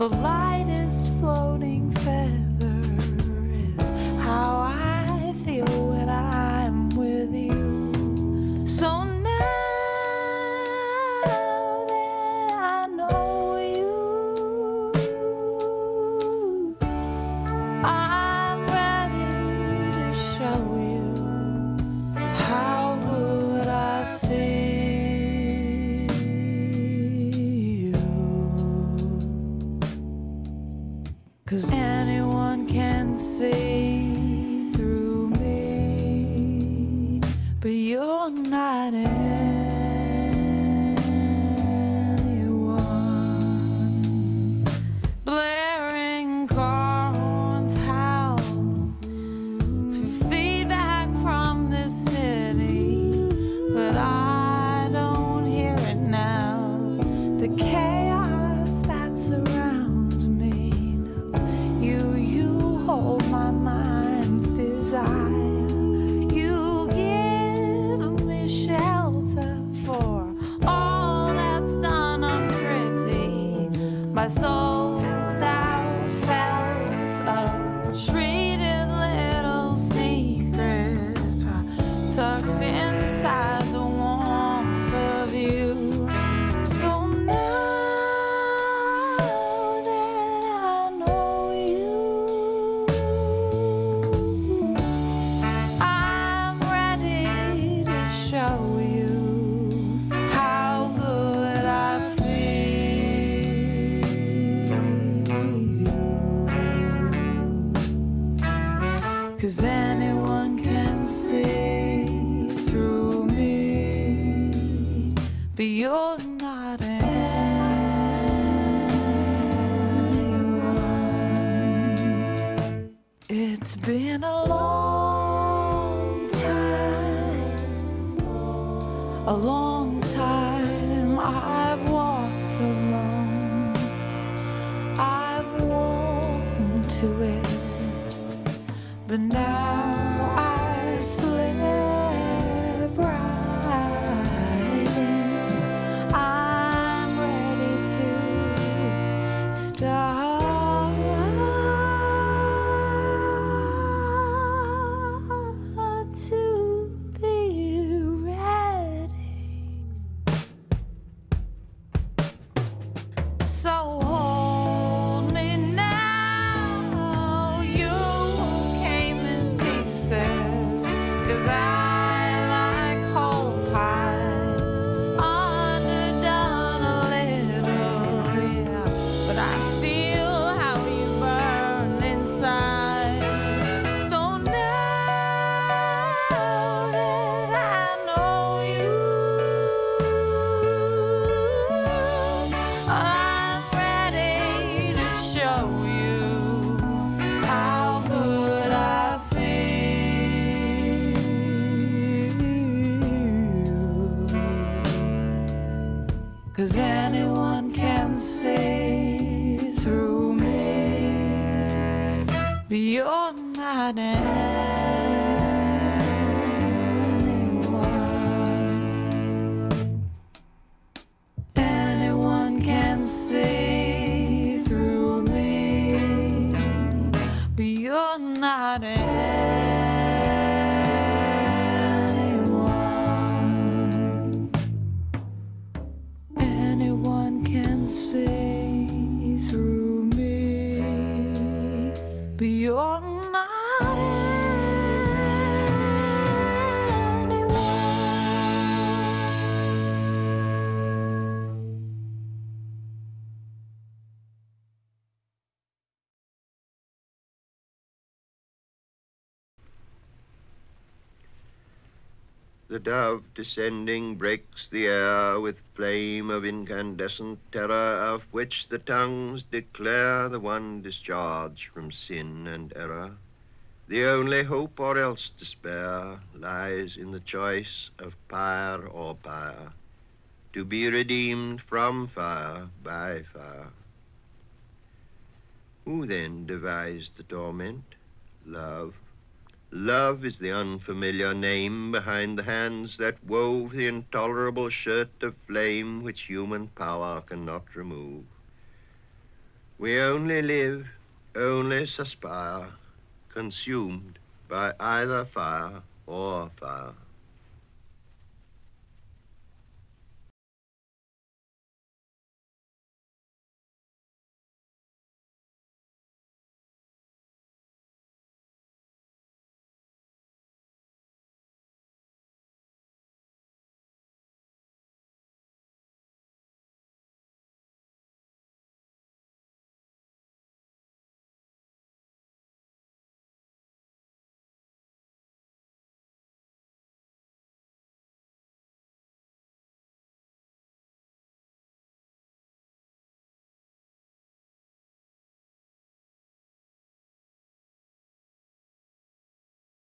The lightest Cause anyone can see through me, but you're not but you're not anyone. It's been a long time, a long time I've walked alone. I've warmed to it, but now I Cause anyone can see through me, but you're not but you're The dove descending breaks the air with flame of incandescent terror, of which the tongues declare the one discharge from sin and error. The only hope or else despair lies in the choice of pyre or pyre. to be redeemed from fire by fire. Who then devised the torment? Love. Love is the unfamiliar name behind the hands that wove the intolerable shirt of flame which human power cannot remove. We only live, only suspire, consumed by either fire or fire.